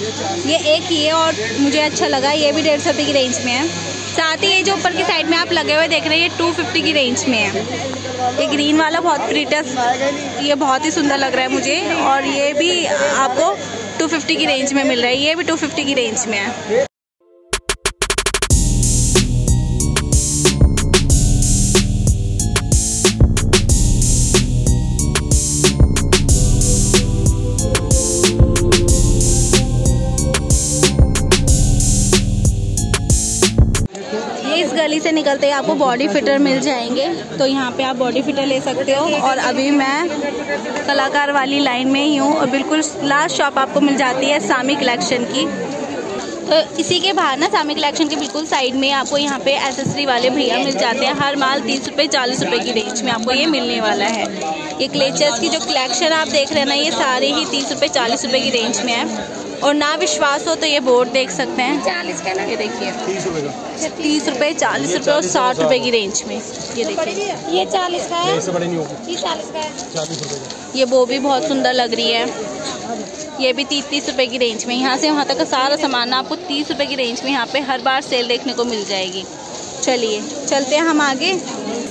ये एक ये और मुझे अच्छा लगा, ये भी डेढ़ सौ रुपये की रेंज में है। साथ ही ये जो ऊपर की साइड में आप लगे हुए देख रहे हैं, ये टू फिफ्टी की रेंज में है। ये ग्रीन वाला बहुत प्रीटस ये बहुत ही सुंदर लग रहा है मुझे। और ये भी आपको टू फिफ्टी की रेंज में मिल रहा है। ये भी टू फिफ्टी की रेंज में है। गली से निकलते ही आपको बॉडी फिटर मिल जाएँगे। तो यहाँ पे आप बॉडी फिटर ले सकते हो। और अभी मैं कलाकार वाली लाइन में ही हूँ और बिल्कुल लास्ट शॉप आपको मिल जाती है सामी कलेक्शन की। तो इसी के बाहर ना सामी कलेक्शन के बिल्कुल साइड में आपको यहाँ पे एसेसरी वाले भैया मिल जाते हैं। हर माल तीस रुपये चालीस रुपये की रेंज में आपको ये मिलने वाला है। ये क्लेचर्स की जो कलेक्शन आप देख रहे हैं ना, ये सारे ही तीस रुपये चालीस रुपये की रेंज में है। और ना विश्वास हो तो ये बोर्ड देख सकते हैं। चालीस का ना। ये देखिए। तीस रुपये चालीस रुपये और साठ रुपये की रेंज में। ये देखिए। ये चालीस का है। ये चालीस का है। ये वो भी बहुत सुंदर लग रही है। ये भी तीस तीस रुपए की रेंज में। यहाँ से वहाँ तक का सारा सामान आपको तीस रुपए की रेंज में यहाँ पे हर बार सेल देखने को मिल जाएगी। चलिए चलते हैं हम आगे।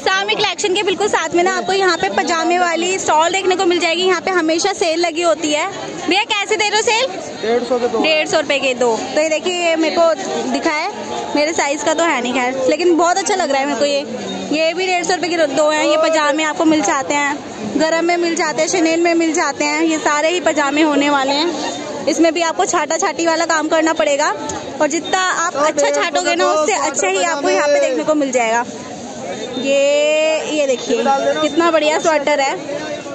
सामी कलेक्शन के बिल्कुल साथ में ना आपको यहाँ पे पजामे वाली स्टॉल देखने को मिल जाएगी। यहाँ पे हमेशा सेल लगी होती है। भैया कैसे दे रहे हो सेल डेढ़ सौ डेढ़ सौ रुपए के दो। तो ये देखिए ये मेरे को दिखा है। मेरे साइज़ का तो है नहीं खैर। लेकिन बहुत अच्छा लग रहा है मेरे को ये। ये भी डेढ़ सौ रुपए के दो हैं। ये पजामे आपको मिल जाते हैं। गर्म में मिल जाते हैं शनेल में मिल जाते हैं। ये सारे ही पजामे होने वाले हैं। इसमें भी आपको छाटा छाटी वाला काम करना पड़ेगा। और जितना आप अच्छा छाटोगे ना उससे अच्छा ही आपको यहाँ पे देखने को मिल जाएगा। ये ये देखिए कितना बढ़िया स्वेटर है।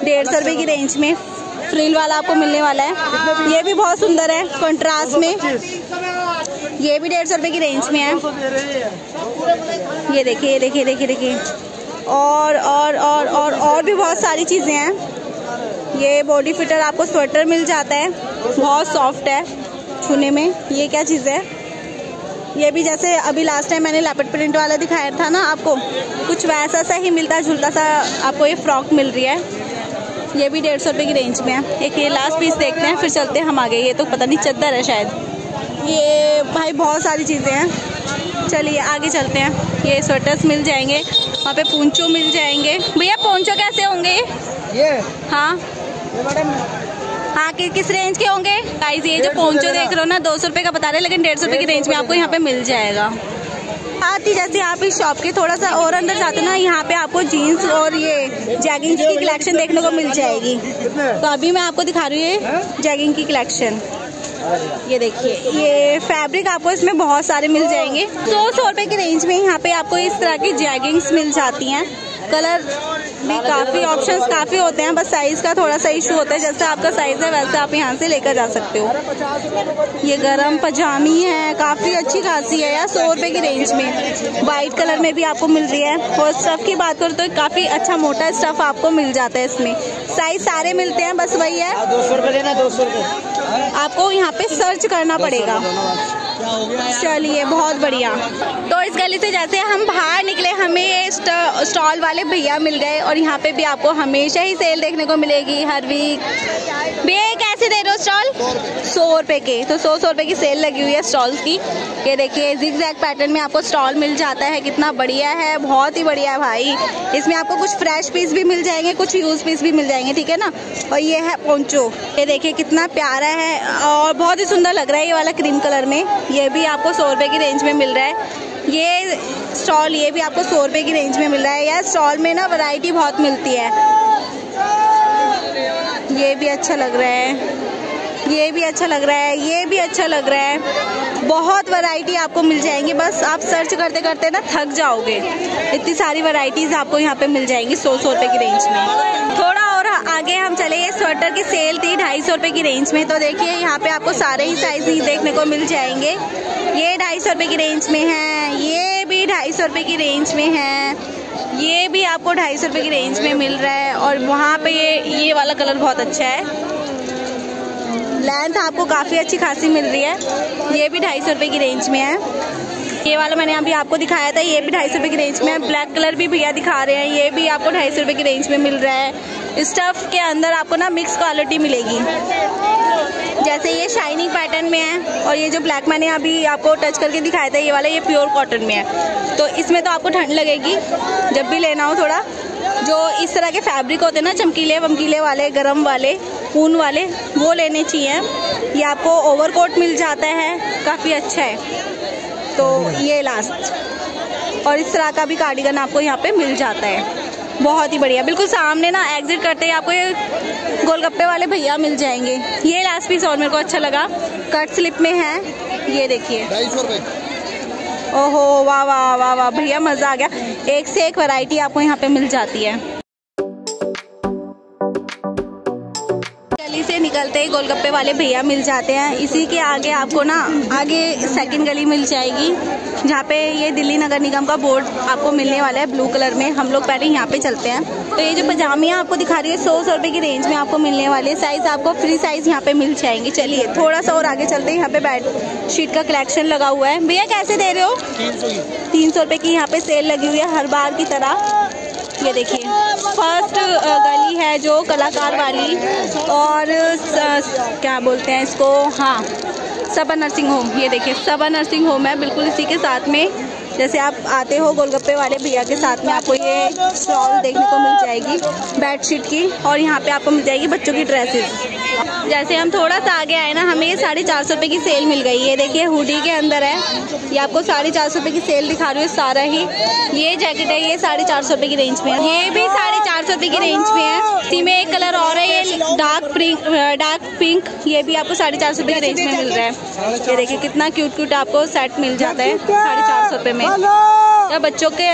डेढ़ सौ रुपये की रेंज में। फ्रिल वाला आपको मिलने वाला है। ये भी बहुत सुंदर है कंट्रास्ट में। ये भी डेढ़ सौ रुपये की रेंज में है। ये देखिए ये देखिए देखिए देखिए। और और और और और भी बहुत सारी चीज़ें हैं। ये बॉडी फिटर आपको स्वेटर मिल जाता है। बहुत सॉफ्ट है छूने में। ये क्या चीज़ है? ये भी जैसे अभी लास्ट टाइम मैंने लैपट प्रिंट वाला दिखाया था ना आपको कुछ वैसा सा ही मिलता झुलता सा आपको ये फ्रॉक मिल रही है। ये भी डेढ़ सौ रुपये की रेंज में है। एक ये लास्ट पीस देखते हैं फिर चलते हैं हम आगे। ये तो पता नहीं चद्दर है शायद। ये भाई बहुत सारी चीज़ें हैं। चलिए आगे चलते हैं। ये स्वेटर्स मिल जाएँगे। वहाँ पे पोंचो मिल जाएँगे। भैया पोंचो कैसे होंगे? ये? हाँ। मैडम हाँ कि, किस रेंज के होंगे? गाइस ये जो पोंचो देख रहे हो ना दो सौ रुपये का बता रहे लेकिन डेढ़ सौ रुपये की रेंज में आपको यहाँ पे मिल जाएगा। साथ ही जैसे आप इस शॉप के थोड़ा सा और अंदर जाते ना यहाँ पे आपको जीन्स और ये जैगिंग्स की कलेक्शन देखने को मिल जाएगी। तो अभी मैं आपको दिखा रही हूँ ये जैगिंग की कलेक्शन ये देखिए ये फैब्रिक आपको इसमें बहुत सारे मिल जाएँगे। सौ सौ रुपए की रेंज में यहाँ पे आपको इस तरह की जैगिंग्स मिल जाती हैं। कलर भी काफ़ी ऑप्शंस काफ़ी होते हैं बस साइज़ का थोड़ा सा इशू होता है। जैसे आपका साइज़ है वैसे आप यहाँ से लेकर जा सकते हो। ये गरम पजामी है काफ़ी अच्छी खासी है यार सौ रुपये की रेंज में। वाइट कलर में भी आपको मिल रही है। और स्टफ़ की बात करूँ तो काफ़ी अच्छा मोटा स्टफ़ आपको मिल जाता है इसमें। साइज़ सारे मिलते हैं बस वही है। दो सौ रुपये देना दो सौ रुपये आपको यहाँ पे सर्च करना पड़ेगा। चलिए, बहुत बढ़िया। तो इस गली से जैसे हम बाहर निकले, हमें ये स्टॉल वाले भैया मिल गए और यहाँ पे भी आपको हमेशा ही सेल देखने को मिलेगी हर वीक। भैया कैसे दे रहे हो स्टॉल सौ रुपए के। तो सौ सौ रुपए की सेल लगी हुई है स्टॉल्स की। ये देखिए जिग जैग पैटर्न में आपको स्टॉल मिल जाता है। कितना बढ़िया है, बहुत ही बढ़िया है भाई। इसमें आपको कुछ फ्रेश पीस भी मिल जाएँगे, कुछ यूज़ पीस भी मिल जाएँगे, ठीक है ना? और ये है पोंचो ये देखिए, कितना प्यारा है और बहुत ही सुंदर लग रहा है ये वाला क्रीम कलर में। ये भी आपको सौ रुपए की रेंज में मिल रहा है। ये स्टॉल ये भी आपको सौ रुपए की रेंज में मिल रहा है। यार स्टॉल में ना वैरायटी बहुत मिलती है। ये भी अच्छा लग रहा है। ये भी अच्छा लग रहा है, ये भी अच्छा लग रहा है। बहुत वैरायटी आपको मिल जाएँगी। बस आप सर्च करते करते ना थक जाओगे। इतनी सारी वैरायटीज आपको यहाँ पे मिल जाएँगी सौ सौ रुपये की रेंज में। थोड़ा और आगे हम चले, ये स्वेटर की सेल थी ढाई सौ रुपये की रेंज में। तो देखिए, यहाँ पे आपको सारे ही साइज़ ही देखने को मिल जाएँगे। ये ढाई सौ रुपये की रेंज में है, ये भी ढाई सौ रुपये की रेंज में है। ये भी आपको ढाई सौ रुपये की रेंज में मिल रहा है और वहाँ पे ये ये वाला कलर बहुत अच्छा है। लेंथ आपको काफ़ी अच्छी खासी मिल रही है। ये भी ढाई सौ रुपये की रेंज में है। ये वाला मैंने अभी आपको दिखाया था, ये भी ढाई सौ रुपये की रेंज में है। ब्लैक कलर भी भैया दिखा रहे हैं। ये भी आपको ढाई सौ रुपये की रेंज में मिल रहा है। स्टफ़ के अंदर आपको ना मिक्स क्वालिटी मिलेगी। जैसे ये शाइनिंग पैटर्न में है और ये जो ब्लैक मैंने अभी आपको टच करके दिखाया था, ये वाला ये प्योर कॉटन में है। तो इसमें तो आपको ठंड लगेगी, जब भी लेना हो थोड़ा। जो इस तरह के फैब्रिक होते हैं ना, चमकीले, वमकीले वाले, गरम वाले, ऊन वाले, वो लेने चाहिए। ये आपको ओवरकोट मिल जाता है, काफ़ी अच्छा है। तो ये लास्ट और इस तरह का भी कार्डिगन आपको यहाँ पे मिल जाता है। बहुत ही बढ़िया। बिल्कुल सामने ना एग्जिट करते ही आपको ये गोलगप्पे वाले भैया मिल जाएँगे। ये लास्ट पीस और मेरे को अच्छा लगा। कट स्लिप में है। ये देखिए। ओहो वाह वाह वाह वाह भैया मज़ा आ गया। एक से एक वैरायटी आपको यहाँ पे मिल जाती है। गली से निकलते ही गोलगप्पे वाले भैया मिल जाते हैं। इसी के आगे आपको ना आगे सेकंड गली मिल जाएगी। जहाँ पे ये दिल्ली नगर निगम का बोर्ड आपको मिलने वाला है ब्लू कलर में। हम लोग पहले यहाँ पे चलते हैं। तो ये जो पजामियाँ आपको दिखा रही है, सौ सौ रुपये की रेंज में आपको मिलने वाली है। साइज़ आपको फ्री साइज़ यहाँ पे मिल जाएँगे। चलिए, थोड़ा सा और आगे चलते हैं। यहाँ पे बेड शीट का कलेक्शन लगा हुआ है। भैया, कैसे दे रहे हो? तीन सौ रुपये की यहाँ पे सेल लगी हुई है, हर बार की तरह। ये देखिए फ़र्स्ट गली है जो कलाकार वाली। और क्या बोलते हैं इसको? हाँ सबा नर्सिंग होम। ये देखिए सबा नर्सिंग होम है बिल्कुल इसी के साथ में जैसे आप आते हो गोलगप्पे वाले भैया के साथ में, आपको ये स्टॉल देखने को मिल जाएगी बेडशीट की, और यहाँ पे आपको मिल जाएगी बच्चों की ड्रेसेस जैसे हम थोड़ा सा आगे आए ना, हमें ये साढ़े चार सौ रुपये की सेल मिल गई। ये देखिए हुडी के अंदर है। ये आपको साढ़े चार सौ रुपये की सेल दिखा रही हूँ सारा ही। ये जैकेट है, ये साढ़े चार सौ रुपये की रेंज में है। ये भी साढ़े चार सौ रुपये की रेंज में है। इसी में एक कलर और है, ये डार्क पिंक डार्क पिंक ये भी आपको साढ़े चार सौ रुपये की रेंज में मिल रहा है। ये देखिए, कितना क्यूट क्यूट आपको सेट मिल जाता है, साढ़े चार सौ रुपये में। या बच्चों के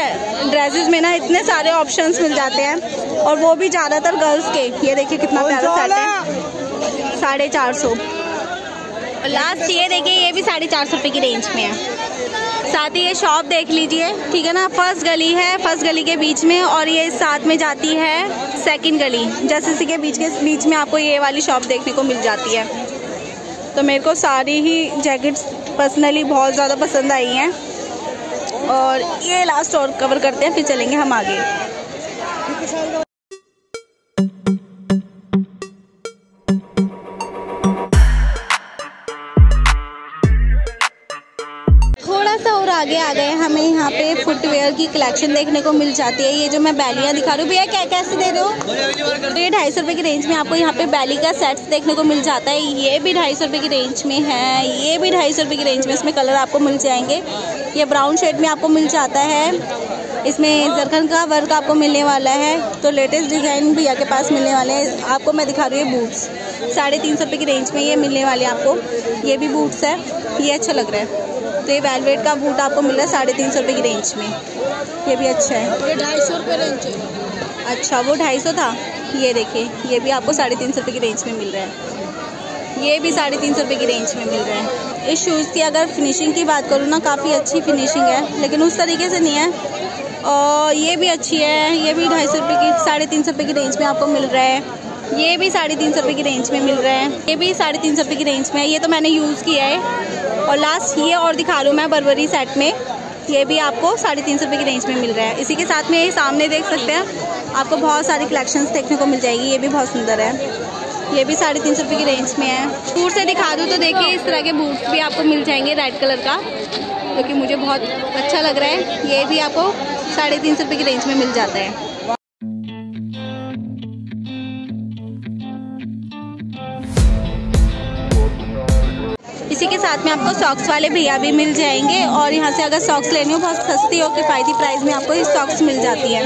ड्रेसेस में ना इतने सारे ऑप्शंस मिल जाते हैं। और वो भी ज़्यादातर गर्ल्स के। ये देखिए कितना प्यारा सेट है। साढ़े चार सौ। और लास्ट ये देखिए ये भी साढ़े चार सौ रुपये की रेंज में है। साथ ही ये शॉप देख लीजिए। ठीक है ना? फ़र्स्ट गली है फ़र्स्ट गली के बीच में। और ये साथ में जाती है सेकंड गली। जैसे इसी के बीच के बीच में आपको ये वाली शॉप देखने को मिल जाती है। तो मेरे को सारी ही जैकेट्स पर्सनली बहुत ज़्यादा पसंद आई हैं। और ये लास्ट और कवर करते हैं, फिर चलेंगे हम आगे। थोड़ा सा और आगे आ गए हमें यहाँ पे फुटवेयर की कलेक्शन देखने को मिल जाती है। ये जो मैं बैलियाँ दिखा रही हूँ, भैया क्या कैसे दे रहे हो? तो ये ढाई सौ रुपये की रेंज में आपको यहाँ पे बैली का सेट्स देखने को मिल जाता है। ये भी ढाई सौ रुपये की रेंज में है। ये भी ढाई सौ रुपये की रेंज में इसमें कलर आपको मिल जाएँगे। ये ब्राउन शेड में आपको मिल जाता है। इसमें जरखन का वर्क आपको मिलने वाला है। तो लेटेस्ट डिज़ाइन भैया के पास मिलने वाले हैं। आपको मैं दिखा रही हूँ बूट्स साढ़े तीन सौ रुपये की रेंज में ये मिलने वाले आपको। ये भी बूट्स है। ये अच्छा लग रहा है। तो ये वेलवेट का बूट आपको मिल रहा है साढ़े तीन सौ रुपये की रेंज में। ये भी अच्छा है। ये ढाई सौ रुपये रेंज है। अच्छा वो ढाई सौ था? ये देखिए ये भी आपको साढ़े तीन सौ रुपये की रेंज में मिल रहा है। ये भी साढ़े तीन सौ रुपये की रेंज में मिल रहा है। इस शूज़ की अगर फिनिशिंग की बात करूँ ना काफ़ी अच्छी फिनिशिंग है लेकिन उस तरीके से नहीं है। और ये भी अच्छी है ये भी ढाई सौ रुपये की साढ़े तीन सौ रुपये की रेंज में आपको मिल रहा है। ये भी साढ़े तीन सौ रुपये की रेंज में मिल रहा है। ये भी साढ़े तीन सौ रुपये की रेंज में है। ये तो मैंने यूज़ किया है। और लास्ट ये और दिखा रही हूँ मैं बरबरी सेट में। ये भी आपको साढ़े तीन सौ रुपये की रेंज में मिल रहा है। इसी के साथ में ये सामने देख सकते हैं, आपको बहुत सारी कलेक्शंस देखने को मिल जाएगी। ये भी बहुत सुंदर है। ये भी साढ़े तीन सौ रुपये की रेंज में है। दूर से दिखा दूँ तो देखिए, इस तरह के बूट्स भी आपको मिल जाएँगे रेड कलर का, जो कि मुझे बहुत अच्छा लग रहा है। ये भी आपको साढ़े तीन सौ रुपये की रेंज में मिल जाता है। साथ में आपको सॉक्स वाले भैया भी मिल जाएँगे और यहाँ से अगर सॉक्स लेनी हो बहुत सस्ती और किफ़ायती प्राइस में आपको ये सॉक्स मिल जाती है।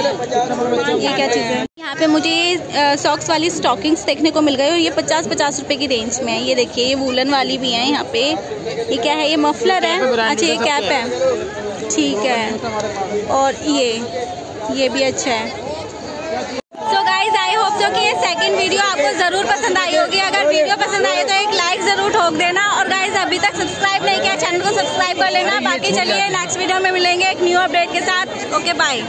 ये क्या चीज़ है? यहाँ पे मुझे ये सॉक्स वाली स्टॉकिंग्स देखने को मिल गई और ये पचास पचास रुपए की रेंज में है। ये देखिए ये वूलन वाली भी है यहाँ पे। ये क्या है? ये मफलर है? अच्छा ये कैप है। ठीक है। और ये ये भी अच्छा है। गाइज़ आई होप जो कि ये सेकंड वीडियो आपको ज़रूर पसंद आई होगी। अगर वीडियो पसंद आए तो एक लाइक ज़रूर ठोक देना। और गाइज़ अभी तक सब्सक्राइब नहीं किया चैनल को सब्सक्राइब कर लेना। बाकी चलिए नेक्स्ट वीडियो में मिलेंगे एक न्यू अपडेट के साथ। Okay bye